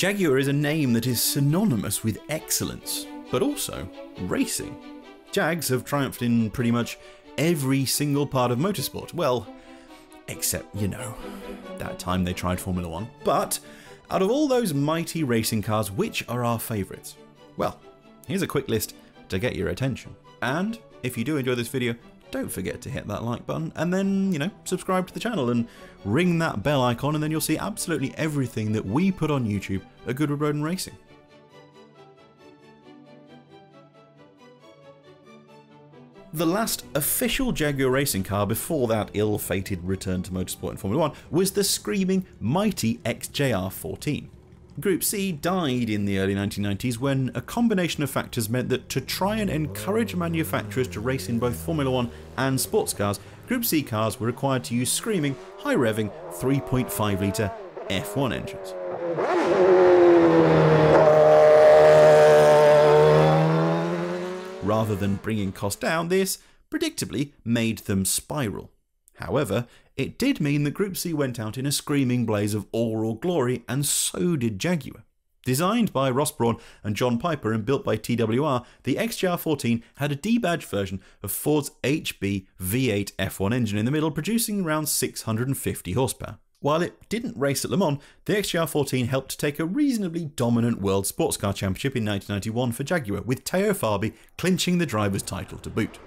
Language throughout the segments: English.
Jaguar is a name that is synonymous with excellence, but also racing. Jags have triumphed in pretty much every single part of motorsport. Well, except, you know, that time they tried Formula One. But out of all those mighty racing cars, which are our favourites? Well, here's a quick list to get your attention. And if you do enjoy this video, don't forget to hit that like button and then, you know, subscribe to the channel and ring that bell icon and then you'll see absolutely everything that we put on YouTube at Goodwood Road and Racing. The last official Jaguar racing car before that ill-fated return to motorsport in Formula 1 was the screaming mighty XJR14. Group C died in the early 1990s when a combination of factors meant that to try and encourage manufacturers to race in both Formula 1 and sports cars, Group C cars were required to use screaming, high revving 3.5 litre F1 engines. Rather than bringing costs down, this predictably made them spiral. However, it did mean that Group C went out in a screaming blaze of aural glory, and so did Jaguar. Designed by Ross Brawn and John Piper and built by TWR, the XJR14 had a debadged version of Ford's HB V8 F1 engine in the middle, producing around 650 horsepower. While it didn't race at Le Mans, the XJR14 helped to take a reasonably dominant World Sports Car Championship in 1991 for Jaguar, with Teo Fabi clinching the driver's title to boot.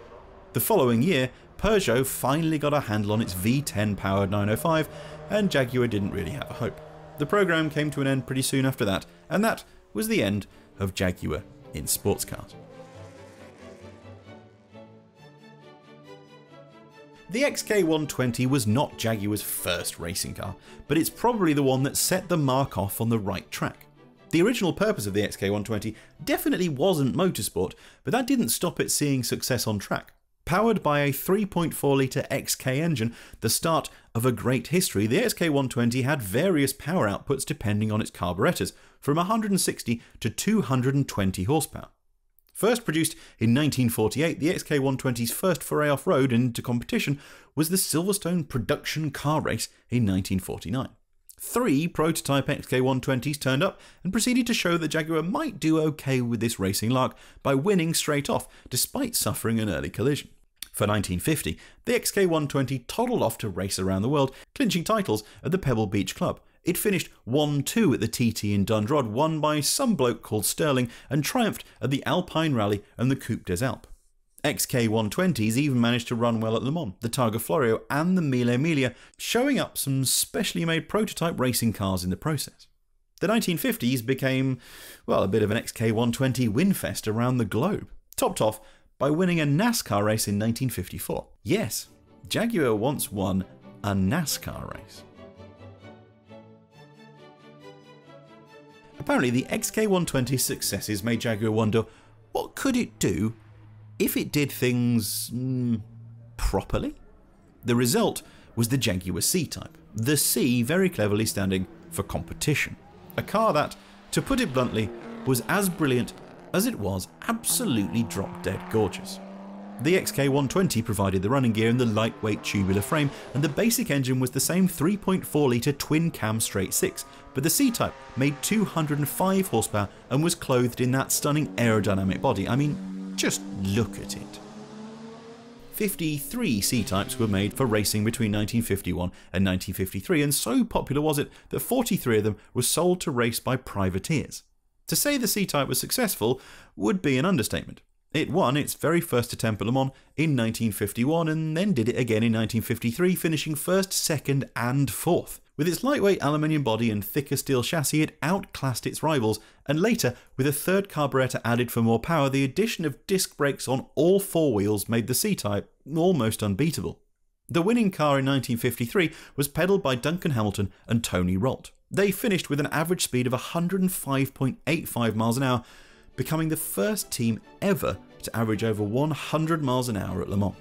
The following year, Peugeot finally got a handle on its V10 powered 905, and Jaguar didn't really have a hope. The program came to an end pretty soon after that, and that was the end of Jaguar in sports cars. The XK120 was not Jaguar's first racing car, but it's probably the one that set the mark off on the right track. The original purpose of the XK120 definitely wasn't motorsport, but that didn't stop it seeing success on track. Powered by a 3.4 litre XK engine, the start of a great history, the XK120 had various power outputs depending on its carburetors, from 160 to 220 horsepower. First produced in 1948, the XK120's first foray off road into competition was the Silverstone Production Car Race in 1949. Three prototype XK120s turned up and proceeded to show that Jaguar might do okay with this racing lark by winning straight off, despite suffering an early collision. For 1950, the XK120 toddled off to race around the world, clinching titles at the Pebble Beach Club, it finished 1 2 at the TT in Dundrod, won by some bloke called Stirling, and triumphed at the Alpine Rally and the Coupe des Alpes. XK120s even managed to run well at Le Mans, the Targa Florio, and the Mille Miglia, showing up some specially made prototype racing cars in the process. The 1950s became, well, a bit of an XK120 winfest around the globe, topped off by winning a NASCAR race in 1954. Yes, Jaguar once won a NASCAR race. Apparently, the XK120's successes made Jaguar wonder what could it do if it did things mm, properly? The result was the Jaguar C-Type, the C very cleverly standing for competition. A car that, to put it bluntly, was as brilliant as it was absolutely drop dead gorgeous. The XK120 provided the running gear and the lightweight tubular frame, and the basic engine was the same 3.4 litre twin cam straight 6, but the C Type made 205 horsepower and was clothed in that stunning aerodynamic body. I mean, just look at it. 53 C types were made for racing between 1951 and 1953, and so popular was it that 43 of them were sold to race by privateers. To say the C type was successful would be an understatement. It won its very first attempt at Le Mans in 1951 and then did it again in 1953, finishing first, second, and fourth. With its lightweight aluminium body and thicker steel chassis, it outclassed its rivals, and later, with a third carburetor added for more power, the addition of disc brakes on all four wheels made the C Type almost unbeatable. The winning car in 1953 was pedalled by Duncan Hamilton and Tony Rolt. They finished with an average speed of 105.85 miles an hour, becoming the first team ever to average over 100 miles an hour at Le Mans.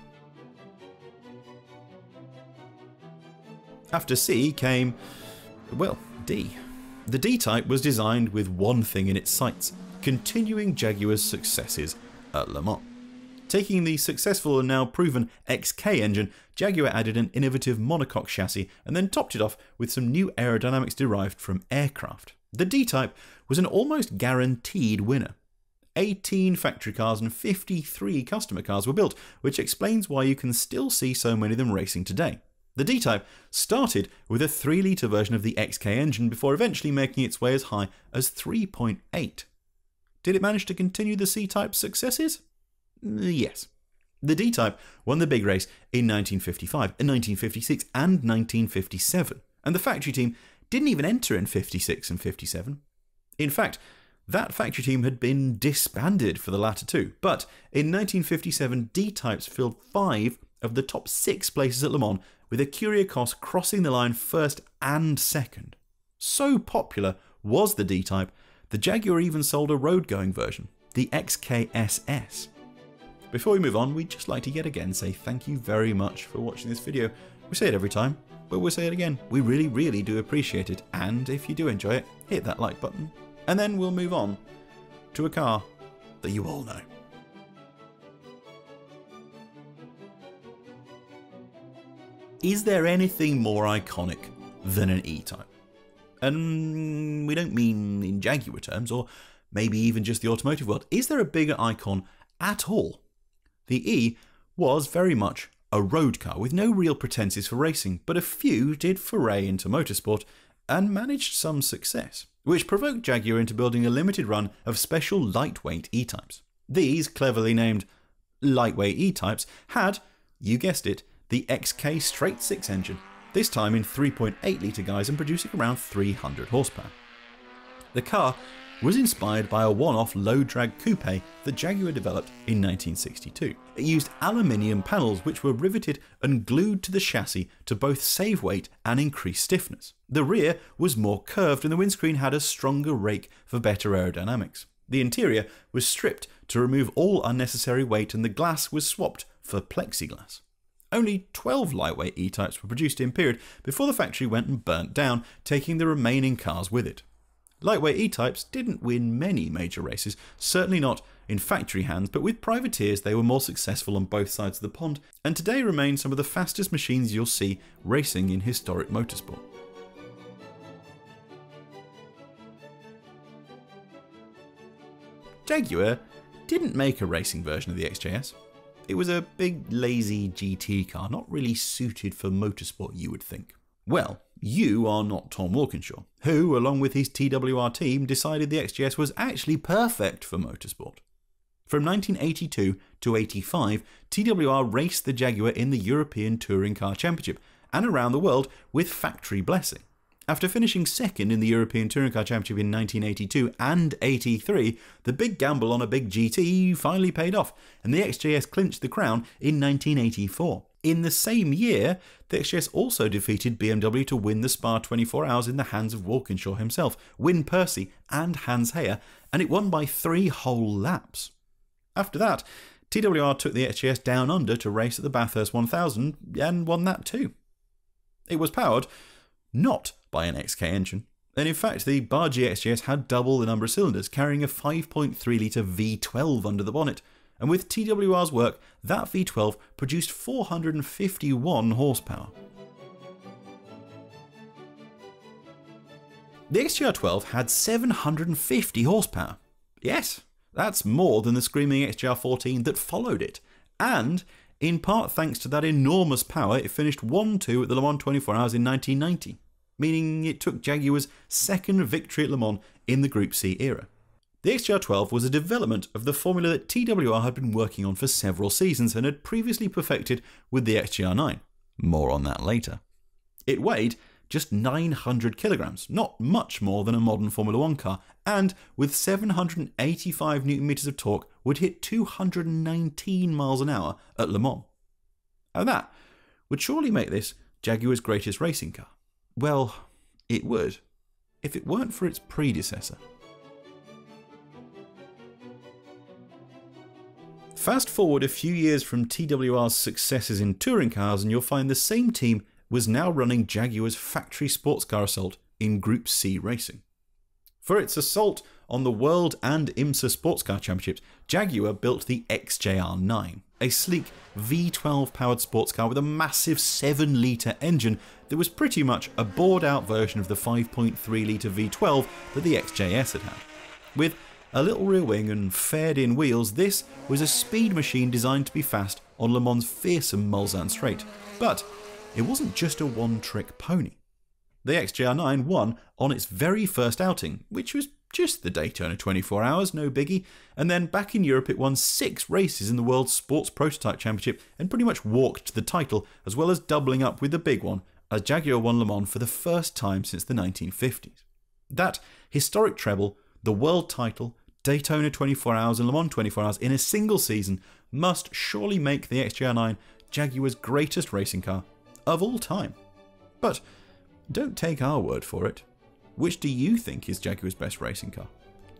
After C came, well, D. The D type was designed with one thing in its sights continuing Jaguar's successes at Le Mans. Taking the successful and now proven XK engine, Jaguar added an innovative monocoque chassis and then topped it off with some new aerodynamics derived from aircraft. The D Type was an almost guaranteed winner. 18 factory cars and 53 customer cars were built, which explains why you can still see so many of them racing today. The D Type started with a 3 litre version of the XK engine before eventually making its way as high as 3.8. Did it manage to continue the C Type's successes? Yes. The D Type won the big race in 1955, 1956, and 1957, and the factory team didn't even enter in 56 and 57. In fact, that factory team had been disbanded for the latter two, but in 1957, D Types filled five of the top six places at Le Mans, with Ecurie Ecosse crossing the line first and second. So popular was the D Type, the Jaguar even sold a road going version, the XKSS. Before we move on, we'd just like to yet again say thank you very much for watching this video. We say it every time, but we'll say it again. We really, really do appreciate it, and if you do enjoy it, hit that like button, and then we'll move on to a car that you all know. Is there anything more iconic than an E-Type? And we don't mean in Jaguar terms, or maybe even just the automotive world. Is there a bigger icon at all? The E was very much a road car with no real pretenses for racing, but a few did foray into motorsport and managed some success, which provoked Jaguar into building a limited run of special lightweight E types. These, cleverly named lightweight E types, had, you guessed it, the XK straight 6 engine, this time in 3.8 litre guise and producing around 300 horsepower. The car was inspired by a one-off low-drag coupe that Jaguar developed in 1962. It used aluminium panels which were riveted and glued to the chassis to both save weight and increase stiffness. The rear was more curved and the windscreen had a stronger rake for better aerodynamics. The interior was stripped to remove all unnecessary weight and the glass was swapped for plexiglass. Only 12 lightweight E-types were produced in period before the factory went and burnt down, taking the remaining cars with it. Lightweight E-types didn't win many major races, certainly not in factory hands, but with privateers they were more successful on both sides of the pond, and today remain some of the fastest machines you'll see racing in historic motorsport. Jaguar didn't make a racing version of the XJS. It was a big, lazy GT car, not really suited for motorsport, you would think. Well, you are not Tom Walkinshaw, who, along with his TWR team, decided the XJS was actually perfect for motorsport. From 1982 to 85, TWR raced the Jaguar in the European Touring Car Championship and around the world with factory blessing. After finishing second in the European Touring Car Championship in 1982 and 83, the big gamble on a big GT finally paid off, and the XJS clinched the crown in 1984. In the same year, the XJS also defeated BMW to win the Spa 24 Hours in the hands of Walkinshaw himself, Win Percy, and Hans Heyer, and it won by three whole laps. After that, TWR took the XJS down under to race at the Bathurst 1000 and won that too. It was powered not by an XK engine. And in fact, the Bar GXJS had double the number of cylinders, carrying a 5.3 litre V12 under the bonnet. And with TWR's work, that V12 produced 451 horsepower. The XJR12 had 750 horsepower. Yes, that's more than the screaming XJR14 that followed it. And, in part thanks to that enormous power, it finished 1 2 at the Le Mans 24 Hours in 1990 meaning it took Jaguar's second victory at Le Mans in the Group C era. The XJR12 was a development of the formula that TWR had been working on for several seasons and had previously perfected with the XJR9. More on that later. It weighed just 900 kilograms, not much more than a modern Formula One car, and with 785 newton meters of torque would hit 219 miles an hour at Le Mans. And that would surely make this Jaguar's greatest racing car. Well, it would, if it weren't for its predecessor. Fast forward a few years from TWR's successes in touring cars, and you'll find the same team was now running Jaguar's factory sports car assault in Group C racing. For its assault on the World and IMSA Sports Car Championships, Jaguar built the XJR9, a sleek V12 powered sports car with a massive 7 litre engine that was pretty much a bored out version of the 5.3 litre V12 that the XJS had had. With a little rear wing and faired in wheels, this was a speed machine designed to be fast on Le Mans' fearsome Mulsanne Straight. But it wasn't just a one trick pony. The XJR9 won on its very first outing, which was just the Daytona 24 Hours, no biggie. And then back in Europe, it won six races in the World Sports Prototype Championship and pretty much walked to the title, as well as doubling up with the big one, as Jaguar won Le Mans for the first time since the 1950s. That historic treble, the world title, Daytona 24 Hours and Le Mans 24 Hours in a single season must surely make the XJR9 Jaguar's greatest racing car of all time. But don't take our word for it. Which do you think is Jaguar's best racing car?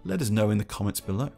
Let us know in the comments below.